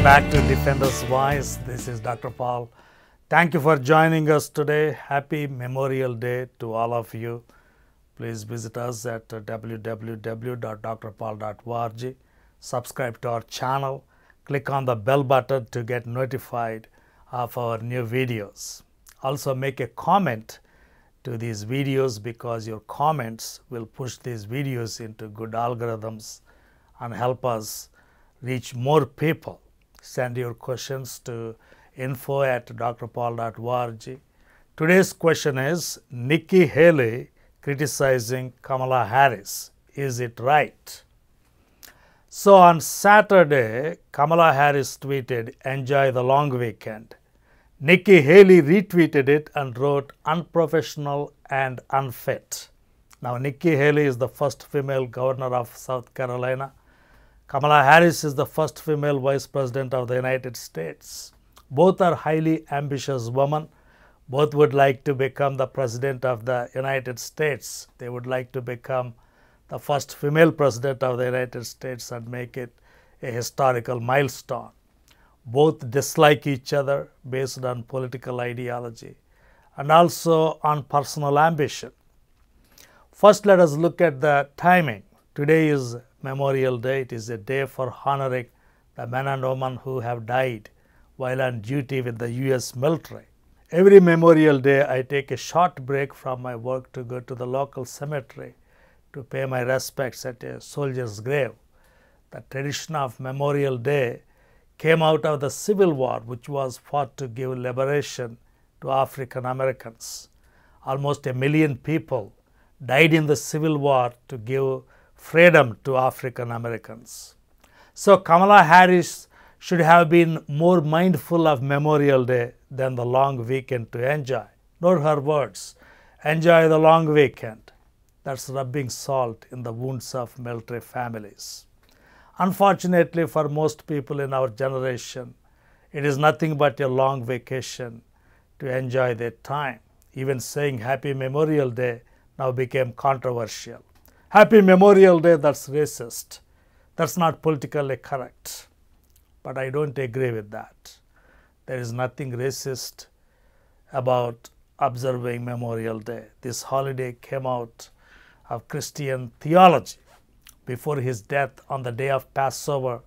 Welcome back to Defender's Voice. This is Dr. Paul. Thank you for joining us today. Happy Memorial Day to all of you. Please visit us at www.drpaul.org. Subscribe to our channel. Click on the bell button to get notified of our new videos. Also, make a comment to these videos because your comments will push these videos into good algorithms and help us reach more people. Send your questions to info at drpaul.org. Today's question is Nikki Haley criticizing Kamala Harris. Is it right? So on Saturday, Kamala Harris tweeted, Enjoy the long weekend. Nikki Haley retweeted it and wrote, Unprofessional and unfit. Now, Nikki Haley is the first female governor of South Carolina. Kamala Harris is the first female vice president of the United States. Both are highly ambitious women. Both would like to become the president of the United States. They would like to become the first female president of the United States and make it a historical milestone. Both dislike each other based on political ideology and also on personal ambition. First, let us look at the timing. Today is Memorial Day. It is a day for honoring the men and women who have died while on duty with the U.S. military. Every Memorial Day, I take a short break from my work to go to the local cemetery to pay my respects at a soldier's grave. The tradition of Memorial Day came out of the Civil War, which was fought to give liberation to African Americans. Almost a million people died in the Civil War to give freedom to African Americans. So Kamala Harris should have been more mindful of Memorial Day than the long weekend to enjoy. Note her words enjoy the long weekend. That's rubbing salt in the wounds of military families. Unfortunately, for most people in our generation, it is nothing but a long vacation to enjoy their time. Even saying Happy Memorial Day now became controversial. Happy Memorial Day, that's racist. That's not politically correct. But I don't agree with that. There is nothing racist about observing Memorial Day. This holiday came out of Christian theology. Before his death on the day of Passover,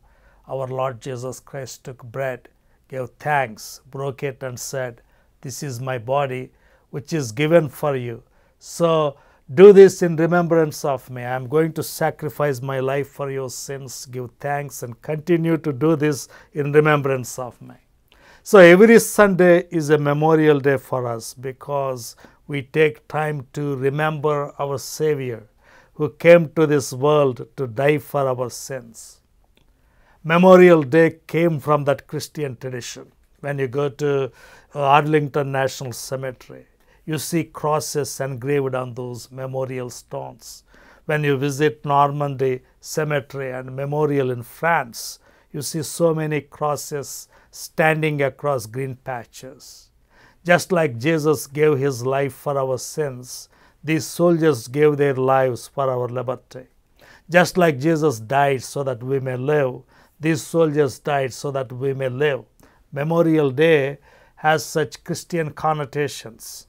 our Lord Jesus Christ took bread, gave thanks, broke it, and said, This is my body, which is given for you. So do this in remembrance of me. I am going to sacrifice my life for your sins. Give thanks and continue to do this in remembrance of me. So every Sunday is a memorial day for us because we take time to remember our Savior who came to this world to die for our sins. Memorial Day came from that Christian tradition. When you go to uh, Arlington National Cemetery, you see crosses engraved on those memorial stones. When you visit Normandy Cemetery and Memorial in France, you see so many crosses standing across green patches. Just like Jesus gave his life for our sins, these soldiers gave their lives for our liberty. Just like Jesus died so that we may live, these soldiers died so that we may live. Memorial Day has such Christian connotations.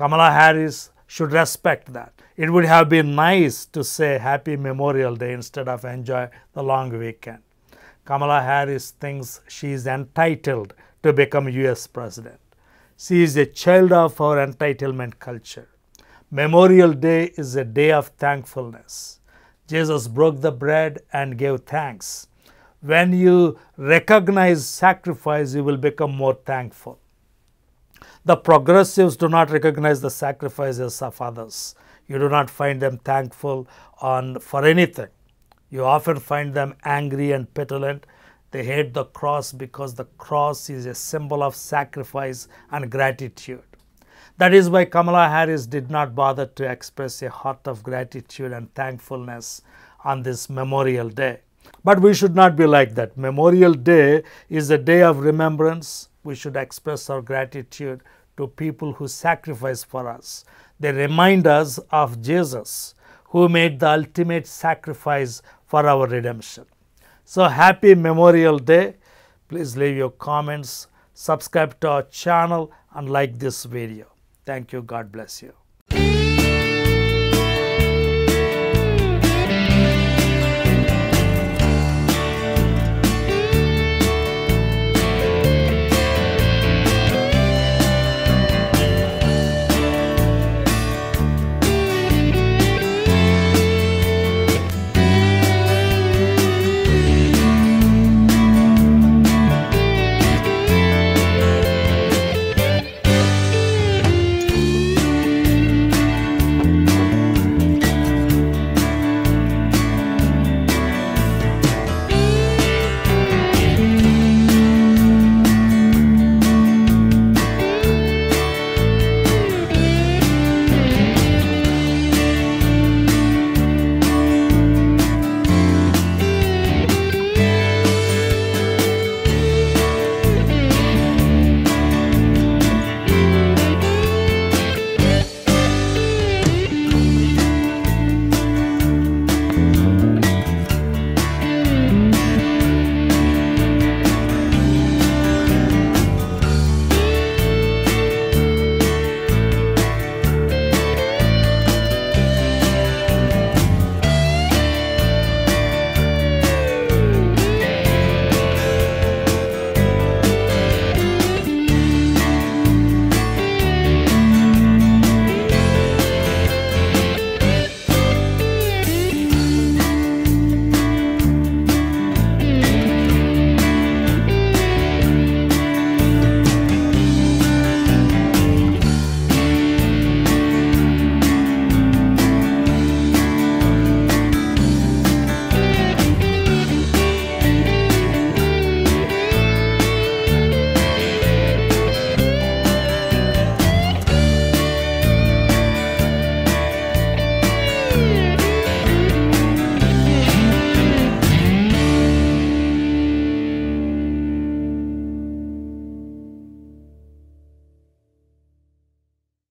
Kamala Harris should respect that. It would have been nice to say Happy Memorial Day instead of enjoy the long weekend. Kamala Harris thinks she is entitled to become US President. She is a child of our entitlement culture. Memorial Day is a day of thankfulness. Jesus broke the bread and gave thanks. When you recognize sacrifice, you will become more thankful. The progressives do not recognize the sacrifices of others. You do not find them thankful on for anything. You often find them angry and petulant. They hate the cross because the cross is a symbol of sacrifice and gratitude. That is why Kamala Harris did not bother to express a heart of gratitude and thankfulness on this Memorial Day. But we should not be like that. Memorial Day is a day of remembrance. We should express our gratitude to people who sacrifice for us. They remind us of Jesus, who made the ultimate sacrifice for our redemption. So, happy Memorial Day. Please leave your comments, subscribe to our channel and like this video. Thank you. God bless you.